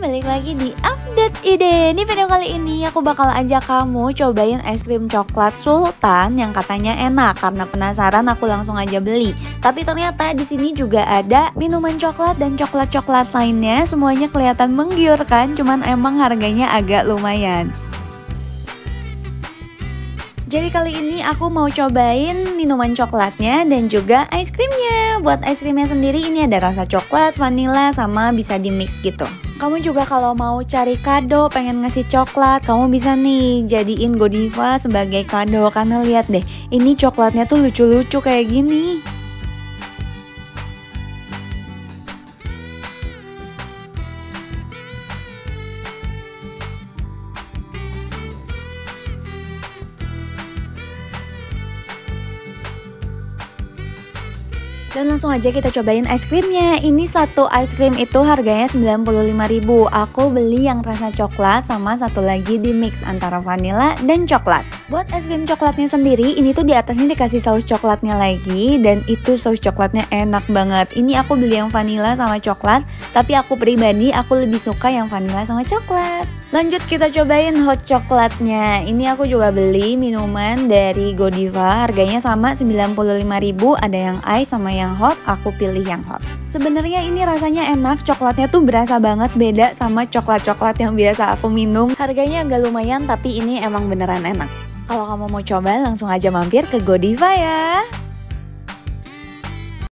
balik lagi di Update Ide. Di video kali ini aku bakal ajak kamu cobain es krim coklat sultan yang katanya enak. Karena penasaran aku langsung aja beli. Tapi ternyata di sini juga ada minuman coklat dan coklat-coklat lainnya. Semuanya kelihatan menggiurkan cuman emang harganya agak lumayan. Jadi kali ini aku mau cobain minuman coklatnya dan juga es krimnya. Buat es krimnya sendiri ini ada rasa coklat, vanilla, sama bisa di mix gitu. Kamu juga kalau mau cari kado, pengen ngasih coklat, kamu bisa nih jadiin Godiva sebagai kado. Karena lihat deh, ini coklatnya tuh lucu-lucu kayak gini. Dan langsung aja kita cobain es krimnya. Ini satu es krim itu harganya 95.000. Aku beli yang rasa coklat sama satu lagi di mix antara vanilla dan coklat. Buat es krim coklatnya sendiri, ini tuh di atasnya dikasih saus coklatnya lagi dan itu saus coklatnya enak banget. Ini aku beli yang vanilla sama coklat, tapi aku pribadi aku lebih suka yang vanilla sama coklat. Lanjut kita cobain hot coklatnya. Ini aku juga beli minuman dari Godiva, harganya sama 95.000, ada yang ice sama yang hot, aku pilih yang hot. Sebenarnya ini rasanya enak, coklatnya tuh berasa banget beda sama coklat-coklat yang biasa aku minum. Harganya agak lumayan tapi ini emang beneran enak. Kalau kamu mau coba langsung aja mampir ke Godiva ya.